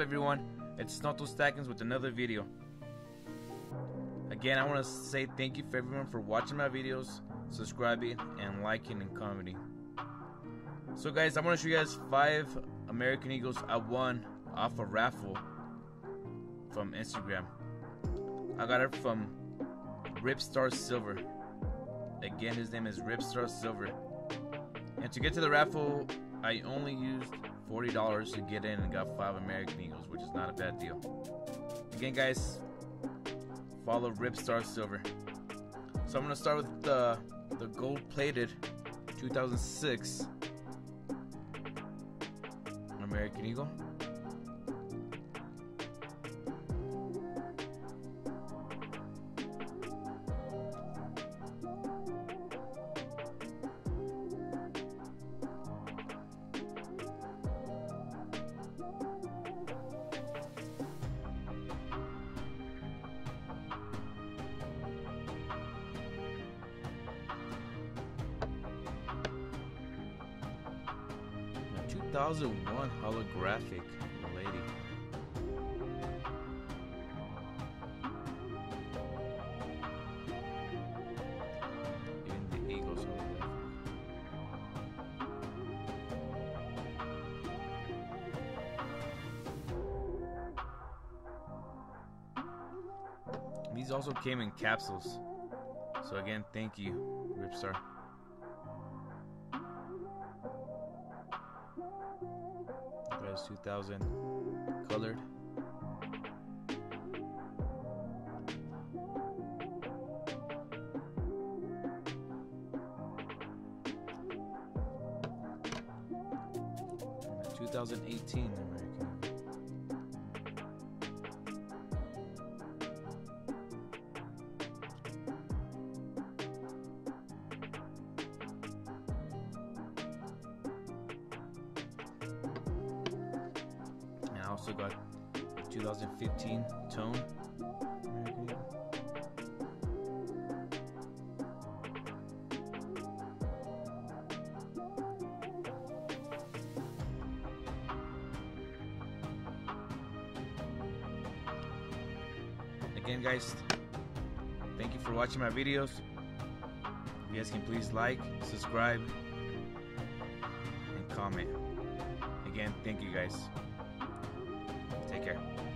everyone? It's Tontos Stackins with another video. Again, I want to say thank you for everyone for watching my videos, subscribing, and liking and commenting. So guys, I want to show you guys five American Eagles I won off a raffle from Instagram. I got it from Ripstar Silver. Again, his name is Ripstar Silver. And to get to the raffle, I only used $40 to get in and got five American Eagles, which is not a bad deal. Again, guys, follow Ripstar Silver. So I'm gonna start with the the gold-plated 2006 American Eagle. 2001 holographic lady. Even the Eagles. These also came in capsules. So again, thank you, Ripstar. Guys, 2000 colored. And 2018 American. Also got 2015 Tone. Again, guys, thank you for watching my videos. If You guys can please like, subscribe, and comment. Again, thank you guys. Take care.